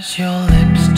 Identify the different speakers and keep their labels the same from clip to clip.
Speaker 1: As your lips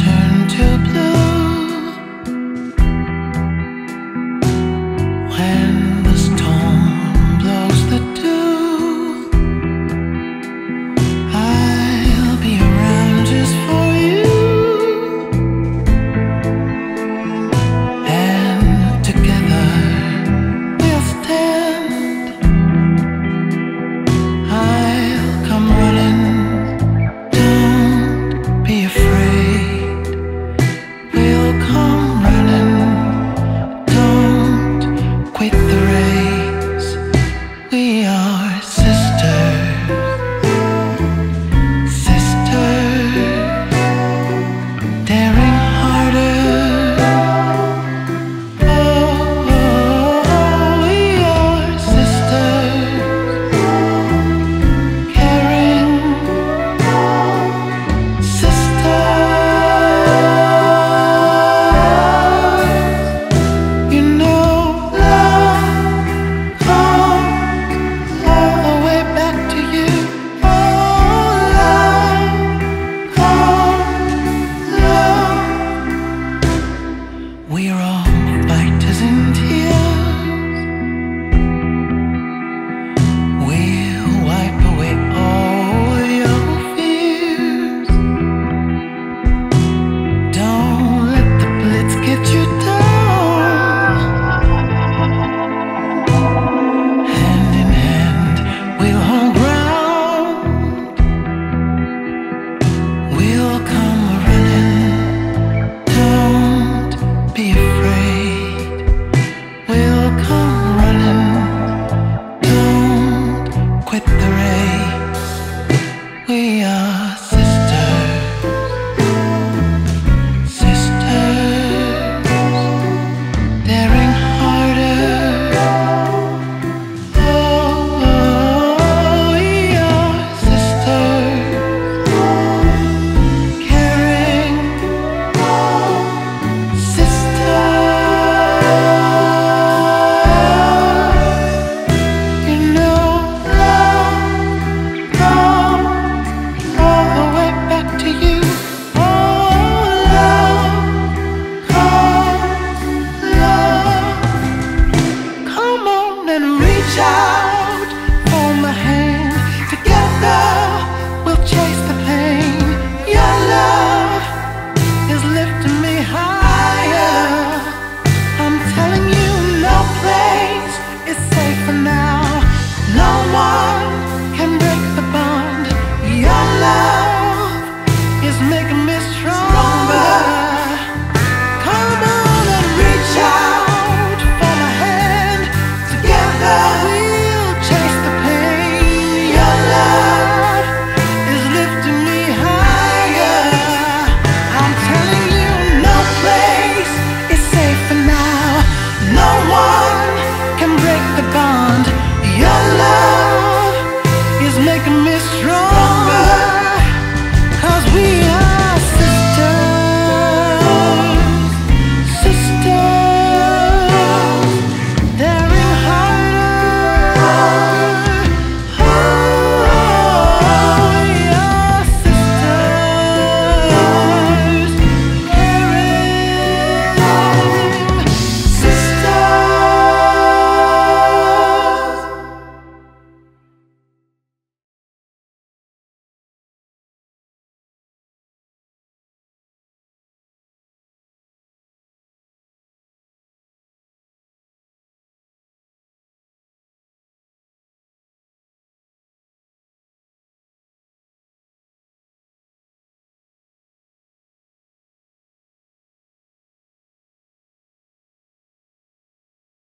Speaker 1: beyond.